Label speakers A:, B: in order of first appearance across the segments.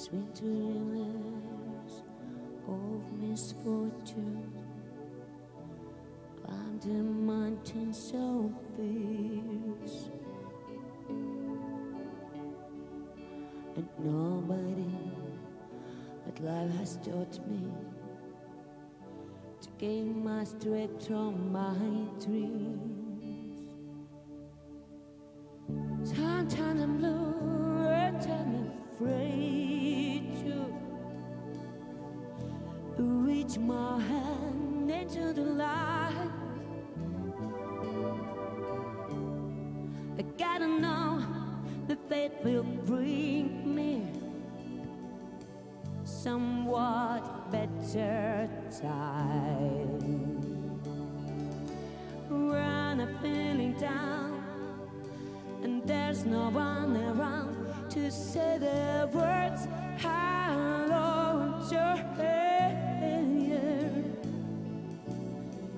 A: Sweet rivers of misfortune climbed the mountain so fierce, and nobody but life has taught me to gain my strength from my dreams. My hand into the light. I gotta know the fate will bring me somewhat better time. When I'm feeling down and there's no one around to say the words hello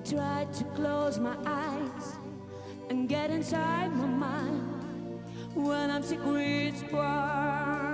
A: Try to close my eyes and get inside my mind when I'm world. My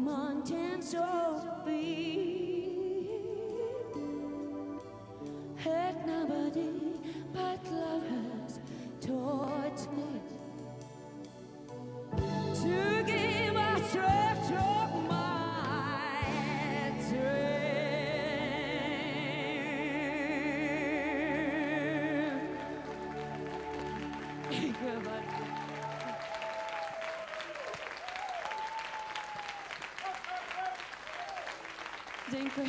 A: Mountains of feet. Had nobody but love has taught me to give a strength to my dream. Thank you very much.
B: Dziękuję.